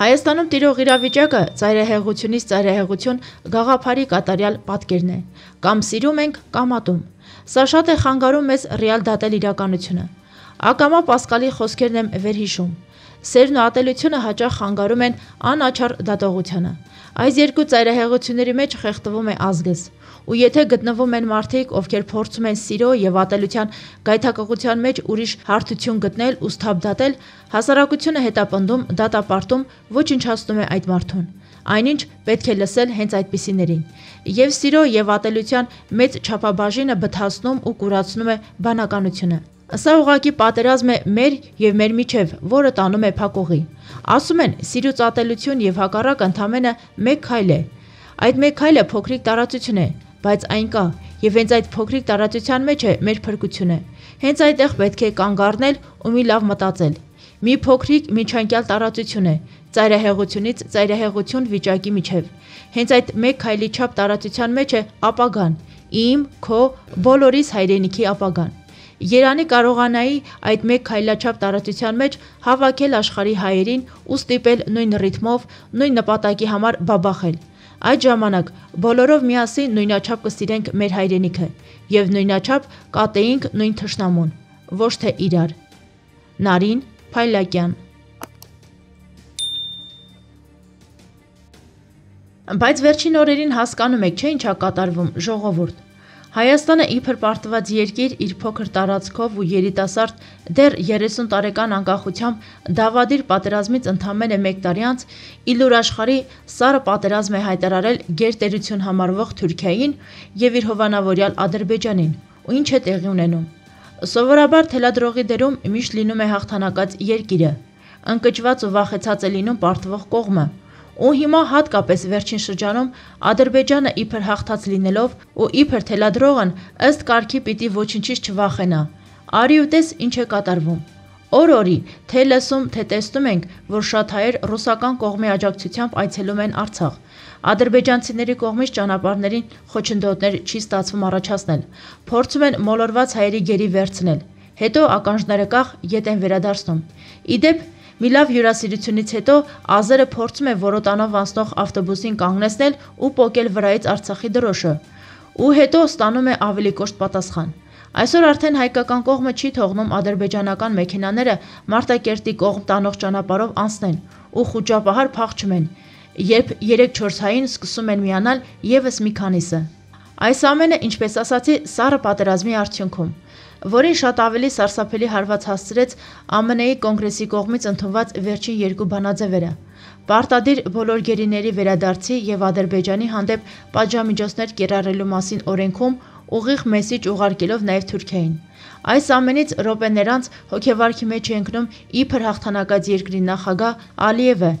Հայաստանում տիրող իրավիճակը ծայրահեղությունից ծայրահեղություն գաղափարի կատարյալ պատկերն է։ Կամ սիրում ենք, կամ ատում։ Սա շատ է խանգարում մեզ ռեալ դատել իրականությունը։ Ակամա Պասկալի խոսքերն եմ վերհիշում։ Սերն ու ատելությունը հաճախ խանգարում են անաչառ դատողությանը։ Այս երկու ծայրահեղությունների մեջ խեղդվում է ազգս։ Ու եթե գտնվում են մարդիկ, ովքեր փորձում են սիրո եւ ատելության գայթակղության մեջ ուրիշ հարթություն գտնել ու սթափ հասարակությունը հետապնդում, դատապարտում, ոչնչացնում է այդ մարդուն։ Այնինչ պետք է լսել հենց այդպիսիներին։ Եվ սիրո եւ ատելության մեծ չափաբաժինը բթացնում ու կուրացնում է բանականությունը։ Սա ուղակի պատերազմ է մեր եւ մեր միջև, որը տանում է փակողի։ Ասում են՝ սիրուց ատելություն եւ հակառակ ընդամենը մեկ քայլ է։ Այդ մեկ քայլը փոքրիկ տարածություն է, բայց այն կա, եւ հենց այդ փոքրիկ տարածության մեջ է մեր փրկությունը։ Հենց այդտեղ պետք է կանգ առնել ու մի լավ մտածել։ Մի փոքրիկ միջանկյալ տարածություն է, ծայրահեղությունից ծայրահեղություն վիճակի միջև։ Հենց այդ մեկ քայլի չափ տարածության մեջ է ապագան, իմ, քո, բոլորիս հայրենիքի ապագան։ Երանի կարողանայի այդ մեկ քայլաչափ տարածության մեջ հավաքել աշխարհի հայերին ու ստիպել նույն ռիթմով, նույն նպատակի համար բաբախել։ Այդ ժամանակ բոլորով միասին նույնաչափ կսիրենք մեր հայրենիքը եւ նույնաչափ կատեինք նույն թշնամուն, ոչ թե իրար։ Նարին Փայլակյան Բայց վերջին օրերին հասկանում եք, չէ՞ ինչա կատարվում ժողովուրդ։ Հայաստանը իբր պարտված երկիր իր փոքր տարածքով ու երիտասարդ դեռ 30 տարեկան անկախությամբ դավադիր պատերազմից ընդամենը 1 տարի անց իլուր աշխարհի սարը պատերազմ է հայտարարել գերտերություն համարվող Թուրքիային եւ իր հովանավորյալ Ադրբեջանին։ Ու ինչ է տեղի ունենում։ Սովորաբար թելադրողի դերում միշտ լինում է հաղթանակած երկիրը։ Ընկճված ու վախեցած է լինում պարտվող կողմը ու հիմա հատկապես վերջին շրջանում Ադրբեջանը իբր հաղթած լինելով ու իբր թելադրողն ըստ կարգի պիտի ոչնչից չվախենա։ Արի ու տես ինչ է կատարվում։ Օր-օրի թե լսում, թե տեսնում ենք, որ շատ հայեր ռուսական կողմի աջակցությամբ այցելում են Արցախ։ Ադրբեջանցիների կողմից ճանապարհներին խոչընդոտներ չի ստացվում առաջացնել։ Փորձում են մոլորված հայերի գերի վերցնել։ Հետո ականջները կախ ետ են վերադարձնում։ Իդեպ Մի լավ հյուրասիրությունից հետո ազերը փորձում է որոտանով անցնող ավտոբուսին կանգնեցնել ու պոկել վրայից Արցախի դրոշը։ Ու հետո ստանում է ավելի կոշտ պատասխան։ Այսօր արդեն հայկական կողմը չի թողնում ադրբեջանական մեքենաները Մարտակերտի կողմ տանող ճանապարհով անցնեն ու խոճապահար փախչում են, երբ 3-4 հային սկսում են միանալ եւս մի քանիսը։ Այս ամենը, ինչպես ասացի, սառը պատերազմի արդյունքում որին շատ ավելի սարսափելի հարված հասցրեց ԱՄՆ-ի կոնգրեսի կողմից ընդունված վերջին երկու բանաձևերը։ Պարտադիր բոլոր գերիների վերադարձի եւ Ադրբեջանի հանդեպ պատժամիջոցներ կիրառելու մասին օրենքում ուղիղ մեսիջ ուղարկելով նաև Թուրքիային։ Այս ամենից րոպեներ անց հոգեվարքի մեջ է ընկնում իբր հաղթանակած երկրի նախագահ Ալիևը,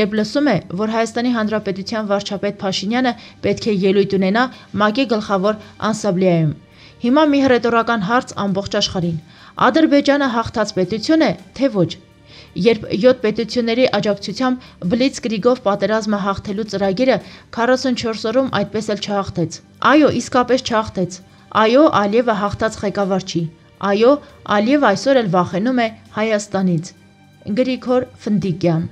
երբ լսում է, որ Հայաստանի Հանրապետության վարչապետ Փաշինյանը պետք է ելույթ ունենա ՄԱԿ-ի գլխավոր անսամբլեայում։ Հիմա մի հռետորական հարց ամբողջ աշխարհին։ Ադրբեջանը հաղթած պետություն է, թե ոչ։ Երբ 7 պետությունների աջակցությամբ Բլիցկրիգով պատերազմը հաղթելու ծրագիրը 44 օրում այդպես էլ չհաղթեց։ Այո, իսկապես չհաղթեց։ Այո, Ալիևը հաղթած ղեկավար չի։ Այո, Ալիևը այսօր էլ վախենում է Հայաստանից։ Գրիգոր Ֆնդիկյան